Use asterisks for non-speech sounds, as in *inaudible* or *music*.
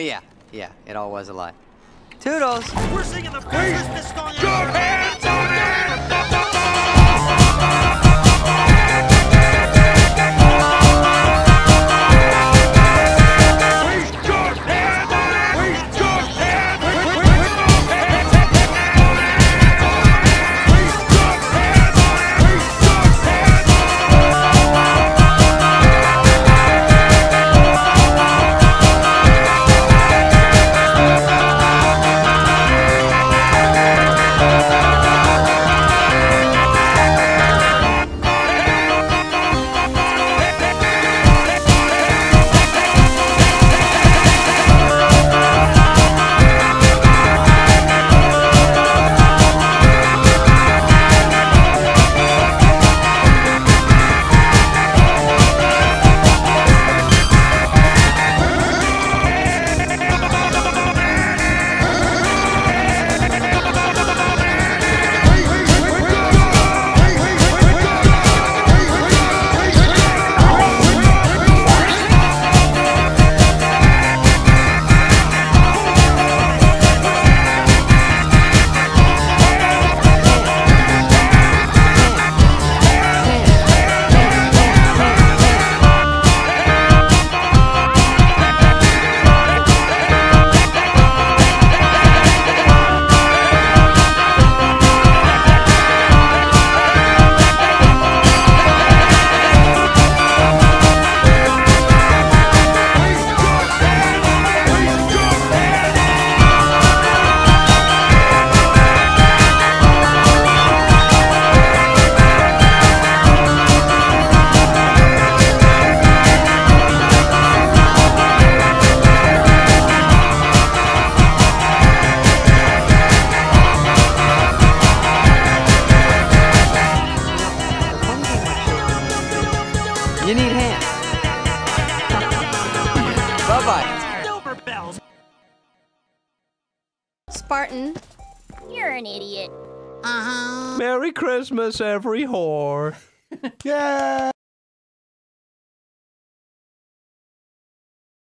Oh, yeah, yeah, it all was a lie. Toodles! We're singing the Christmas song. You need hands. Bye-bye. Silver bells. Spartan, you're an idiot. Uh-huh. Merry Christmas, every whore. *laughs* yeah.